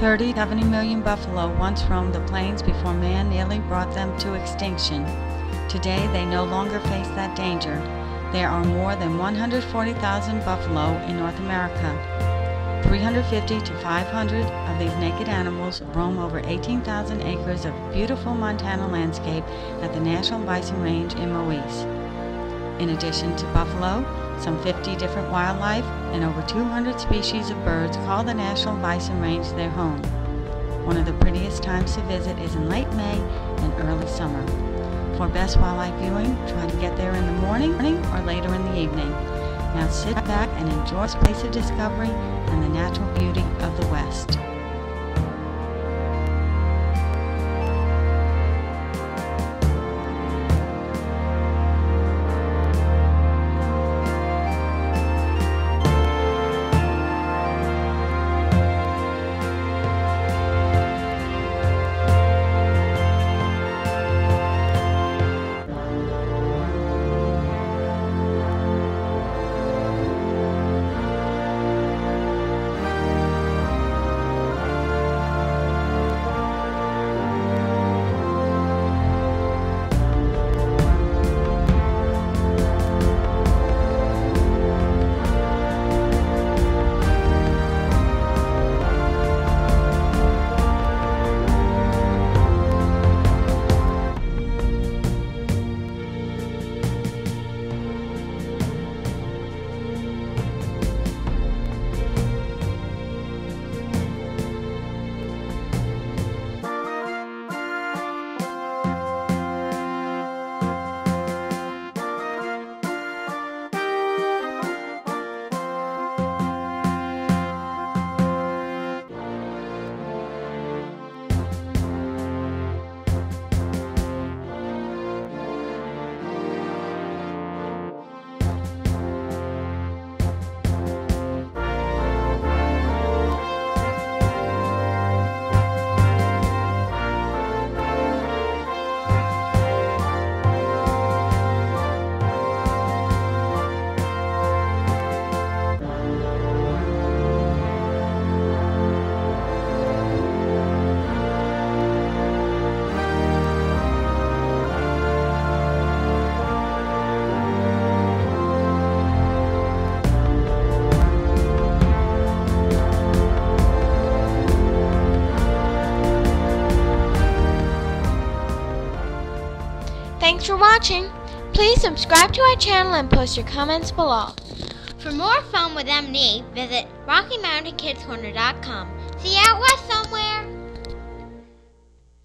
30, 70 million buffalo once roamed the plains before man nearly brought them to extinction. Today, they no longer face that danger. There are more than 140,000 buffalo in North America. 350 to 500 of these naked animals roam over 18,000 acres of beautiful Montana landscape at the National Bison Range in Moise. In addition to buffalo, some 50 different wildlife and over 200 species of birds call the National Bison Range their home. One of the prettiest times to visit is in late May and early summer. For best wildlife viewing, try to get there in the morning or later in the evening. Now sit back and enjoy this place of discovery and the natural beauty of the West. Thanks for watching. Please subscribe to our channel and post your comments below. For more fun with M&E, visit RockyMountainKidsKorner.com. See you out west,